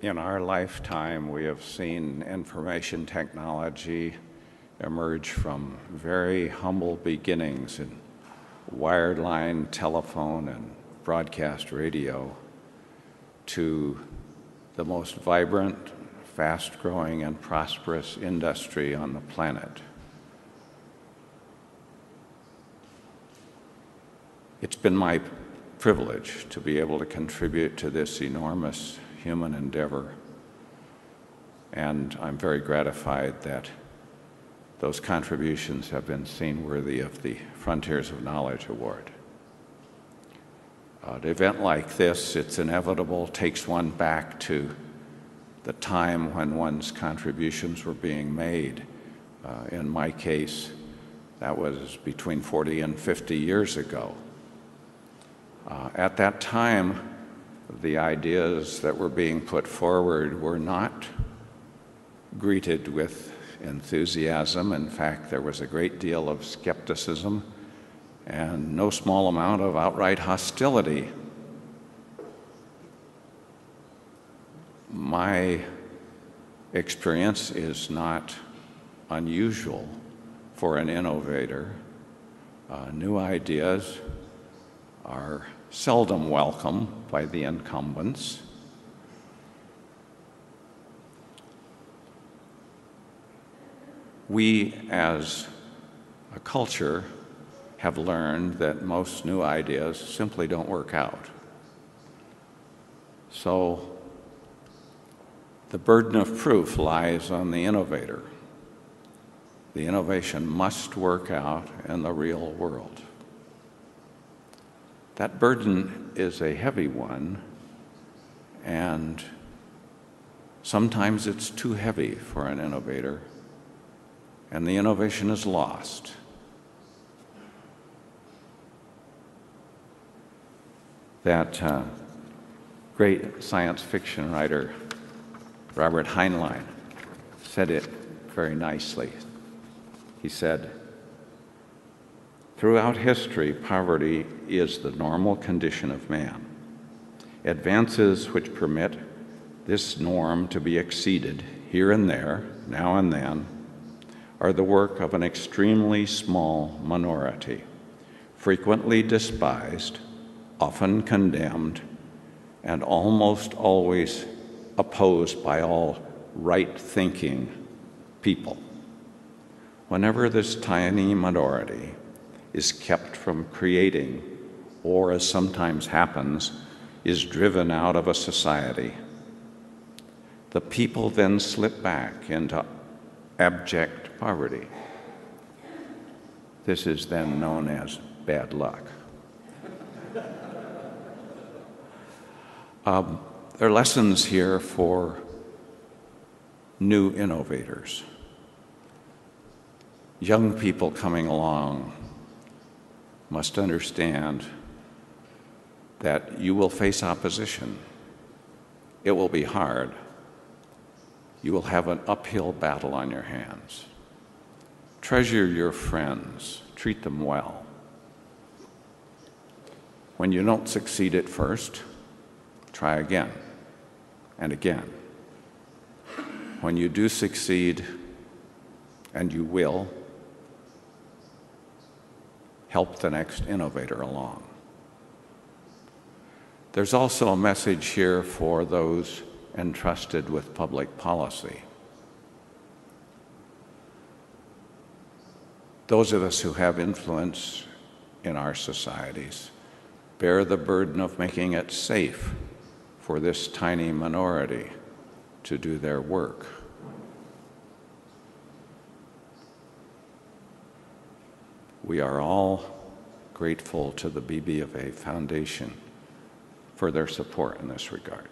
in our lifetime, we have seen information technology emerge from very humble beginnings in wired line telephone and broadcast radio to the most vibrant, fast growing, and prosperous industry on the planet. It's been my privilege to be able to contribute to this enormous human endeavor. And I'm very gratified that those contributions have been seen worthy of the Frontiers of Knowledge Award. An event like this, it's inevitable, takes one back to the time when one's contributions were being made. Uh, in my case, that was between 40 and 50 years ago. Uh, at that time, the ideas that were being put forward were not greeted with enthusiasm. In fact, there was a great deal of skepticism and no small amount of outright hostility. My experience is not unusual for an innovator. Uh, new ideas are seldom welcome by the incumbents. We, as a culture, have learned that most new ideas simply don't work out. So the burden of proof lies on the innovator. The innovation must work out in the real world. That burden is a heavy one, and sometimes it's too heavy for an innovator, and the innovation is lost. that uh, great science fiction writer, Robert Heinlein, said it very nicely. He said, Throughout history, poverty is the normal condition of man. Advances which permit this norm to be exceeded here and there, now and then, are the work of an extremely small minority, frequently despised often condemned, and almost always opposed by all right thinking people. Whenever this tiny minority is kept from creating, or as sometimes happens, is driven out of a society, the people then slip back into abject poverty. This is then known as bad luck. Um, there are lessons here for new innovators. Young people coming along must understand that you will face opposition. It will be hard. You will have an uphill battle on your hands. Treasure your friends, treat them well. When you don't succeed at first, Try again and again. When you do succeed, and you will, help the next innovator along. There's also a message here for those entrusted with public policy. Those of us who have influence in our societies bear the burden of making it safe for this tiny minority to do their work. We are all grateful to the BBVA Foundation for their support in this regard.